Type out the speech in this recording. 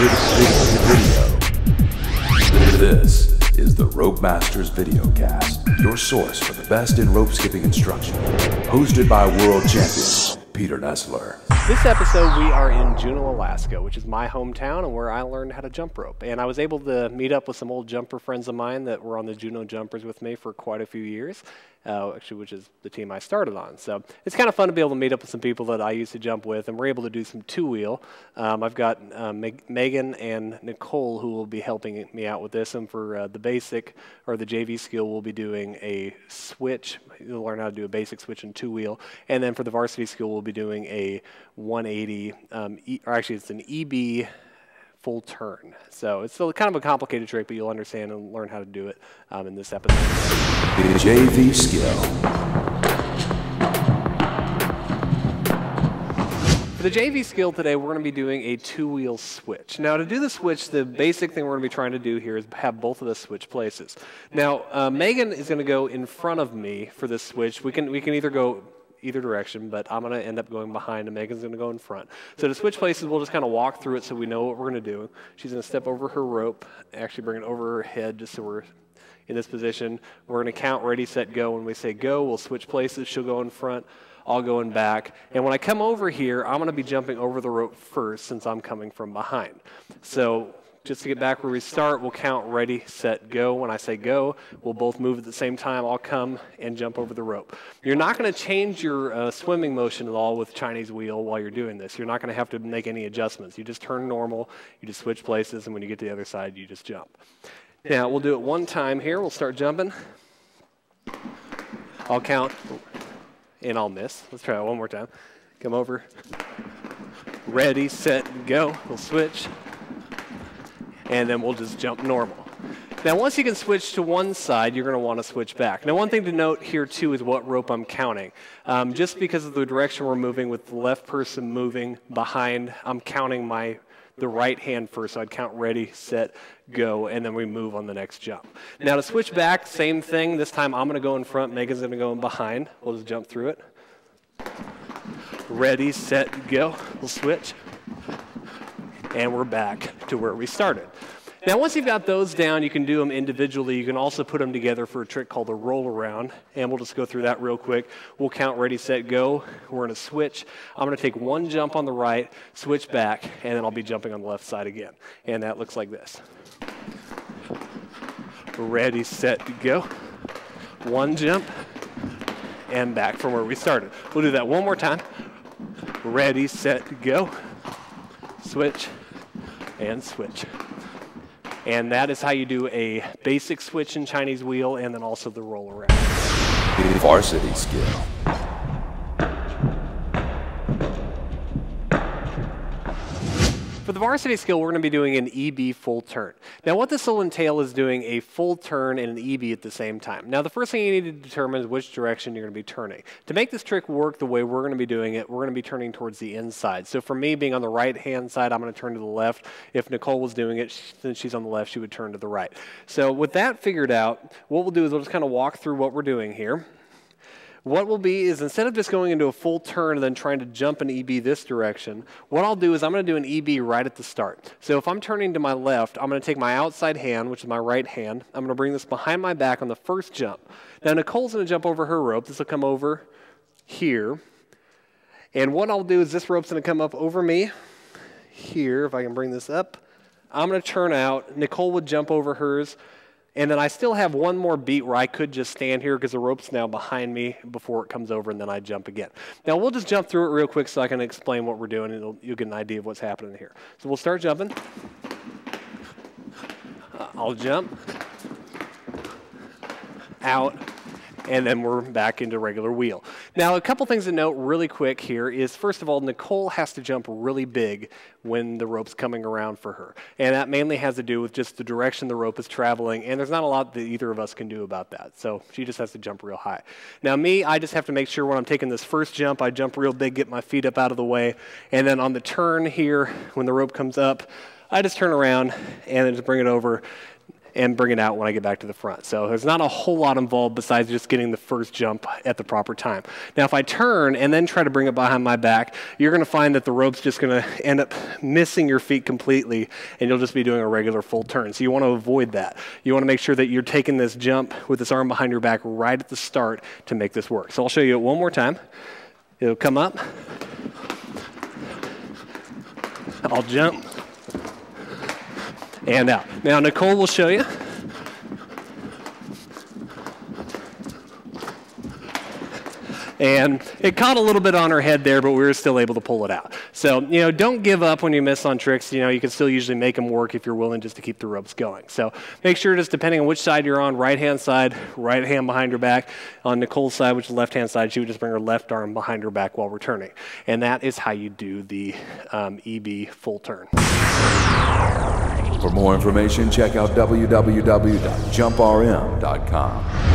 Video. This is the Rope Masters Videocast, your source for the best in rope skipping instruction. Hosted by world champion Peter Nestler. This episode, we are in Juneau, Alaska, which is my hometown and where I learned how to jump rope. And I was able to meet up with some old jumper friends of mine that were on the Juneau Jumpers with me for quite a few years uh, actually, which is the team I started on. So it's kind of fun to be able to meet up with some people that I used to jump with, and we're able to do some two wheel. Um, I've got uh, Meg- Megan and Nicole who will be helping me out with this, and for uh, the basic or the JV skill, we'll be doing a switch. You'll learn how to do a basic switch and two wheel, and then for the varsity skill, we'll be doing a 180, um, e- or actually, it's an EB full turn. So it's still kind of a complicated trick, but you'll understand and learn how to do it um, in this episode. JV skill. For the JV skill today, we're going to be doing a two-wheel switch. Now, to do the switch, the basic thing we're going to be trying to do here is have both of us switch places. Now, uh, Megan is going to go in front of me for this switch. We can we can either go either direction, but I'm going to end up going behind and Megan's going to go in front. So to switch places, we'll just kind of walk through it so we know what we're going to do. She's going to step over her rope, actually bring it over her head just so we're in this position. We're going to count ready, set, go. When we say go, we'll switch places. She'll go in front. I'll go in back. And when I come over here, I'm going to be jumping over the rope first since I'm coming from behind. So just to get back where we start, we'll count ready, set, go. When I say go, we'll both move at the same time. I'll come and jump over the rope. You're not going to change your uh, swimming motion at all with Chinese wheel while you're doing this. You're not going to have to make any adjustments. You just turn normal, you just switch places, and when you get to the other side, you just jump. Now, we'll do it one time here. We'll start jumping. I'll count, and I'll miss. Let's try it one more time. Come over. Ready, set, go. We'll switch and then we'll just jump normal. Now, once you can switch to one side, you're going to want to switch back. Now, one thing to note here, too, is what rope I'm counting. Um, just because of the direction we're moving with the left person moving behind, I'm counting my the right hand first. So I'd count ready, set, go, and then we move on the next jump. Now, to switch back, same thing. This time I'm going to go in front, Megan's going to go in behind. We'll just jump through it. Ready, set, go. We'll switch and we're back to where we started. Now, once you've got those down, you can do them individually. You can also put them together for a trick called a roll around, and we'll just go through that real quick. We'll count ready, set, go. We're going to switch. I'm going to take one jump on the right, switch back, and then I'll be jumping on the left side again. And that looks like this. Ready, set, go. One jump, and back from where we started. We'll do that one more time. Ready, set, go. Switch and switch. And that is how you do a basic switch in Chinese wheel and then also the roll around. Varsity skill. Varsity skill, we're going to be doing an EB full turn. Now, what this will entail is doing a full turn and an EB at the same time. Now, the first thing you need to determine is which direction you're going to be turning. To make this trick work the way we're going to be doing it, we're going to be turning towards the inside. So for me, being on the right-hand side, I'm going to turn to the left. If Nicole was doing it, since she's on the left, she would turn to the right. So with that figured out, what we'll do is we'll just kind of walk through what we're doing here. What will be is instead of just going into a full turn and then trying to jump an EB this direction, what I'll do is I'm going to do an EB right at the start. So if I'm turning to my left, I'm going to take my outside hand, which is my right hand. I'm going to bring this behind my back on the first jump. Now Nicole's going to jump over her rope. This will come over here. And what I'll do is this rope's going to come up over me here, if I can bring this up. I'm going to turn out. Nicole would jump over hers. And then I still have one more beat where I could just stand here because the rope's now behind me before it comes over, and then I jump again. Now we'll just jump through it real quick so I can explain what we're doing, and you'll get an idea of what's happening here. So we'll start jumping. I'll jump. Out and then we're back into regular wheel. Now, a couple things to note really quick here is first of all, Nicole has to jump really big when the rope's coming around for her. And that mainly has to do with just the direction the rope is traveling, and there's not a lot that either of us can do about that. So she just has to jump real high. Now, me, I just have to make sure when I'm taking this first jump, I jump real big, get my feet up out of the way, and then on the turn here, when the rope comes up, I just turn around and then just bring it over and bring it out when I get back to the front. So there's not a whole lot involved besides just getting the first jump at the proper time. Now, if I turn and then try to bring it behind my back, you're going to find that the rope's just going to end up missing your feet completely, and you'll just be doing a regular full turn. So you want to avoid that. You want to make sure that you're taking this jump with this arm behind your back right at the start to make this work. So I'll show you it one more time. It'll come up. I'll jump and out. Now, Nicole will show you. And it caught a little bit on her head there, but we were still able to pull it out. So, you know, don't give up when you miss on tricks. You know, you can still usually make them work if you're willing just to keep the ropes going. So make sure just depending on which side you're on, right hand side, right hand behind her back. On Nicole's side, which is left hand side, she would just bring her left arm behind her back while returning. And that is how you do the um, EB full turn. For more information, check out www.jumprm.com.